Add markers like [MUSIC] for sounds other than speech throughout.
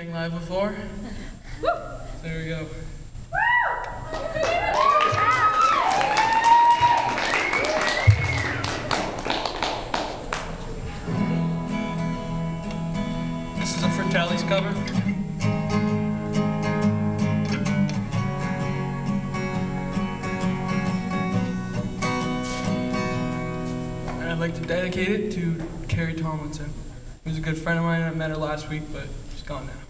Sang live before. [LAUGHS] There we go. This is a Fratellis cover. And I'd like to dedicate it to Carrie Tomlinson, who's a good friend of mine. I met her last week, but she's gone now.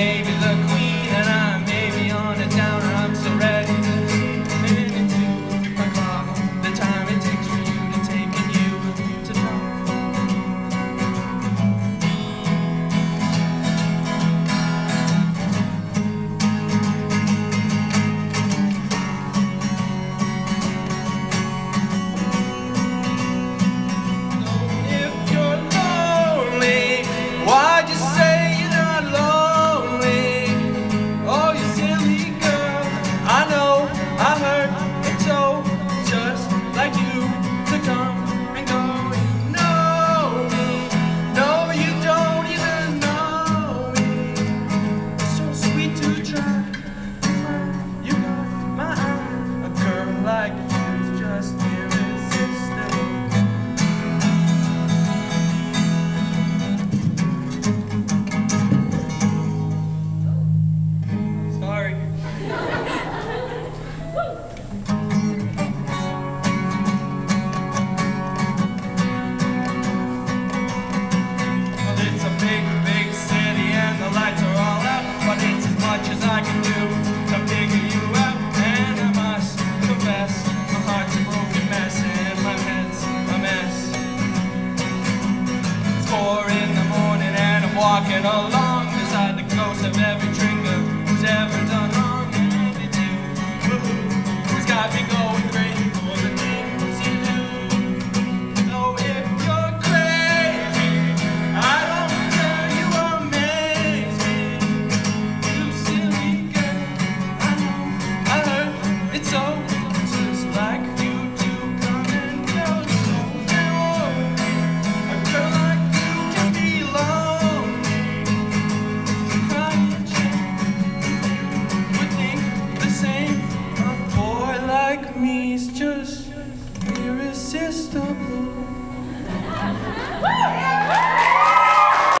be the four in the morning and I'm walking alone. just